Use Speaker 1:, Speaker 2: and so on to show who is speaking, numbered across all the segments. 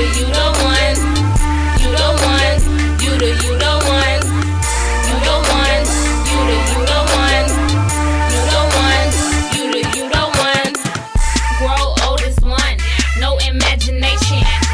Speaker 1: you the one. You the one. You the, you the one. You the one. You the, you the one. You the one. You the, you the one. Grow oldest one. No imagination.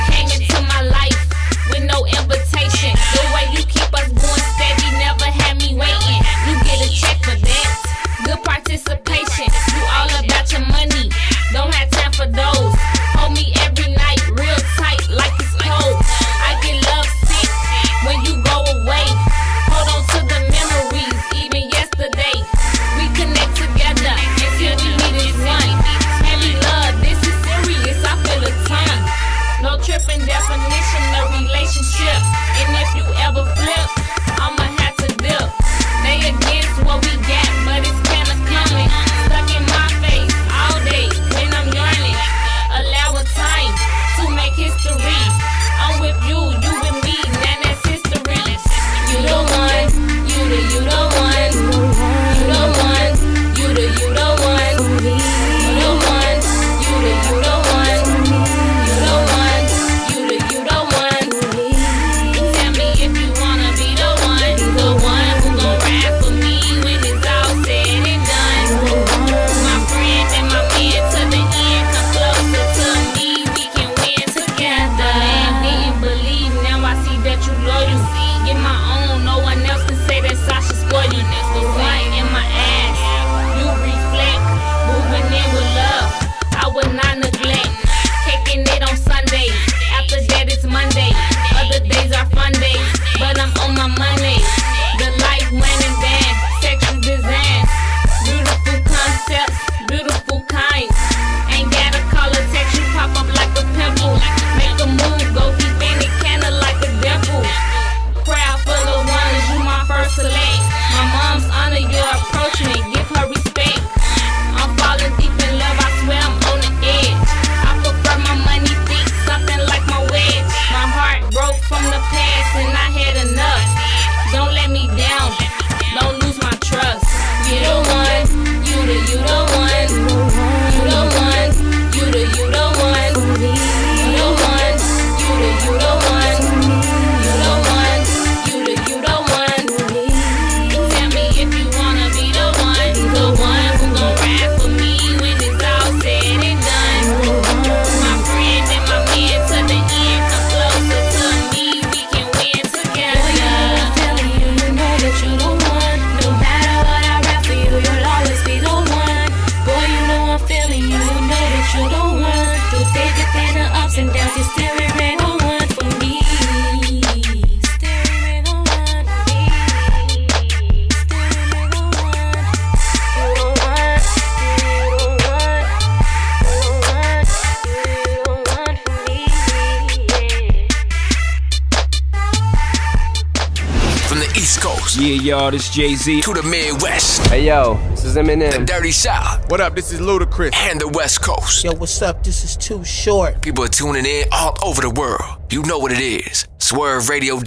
Speaker 1: The
Speaker 2: East Coast.
Speaker 3: Yeah, y'all, this Jay Z.
Speaker 2: To the Midwest.
Speaker 3: Hey, yo, this is Eminem.
Speaker 2: The Dirty South.
Speaker 4: What up, this is Ludacris.
Speaker 2: And the West Coast.
Speaker 5: Yo, what's up? This is Too Short.
Speaker 2: People are tuning in all over the world. You know what it is. Swerve Radio.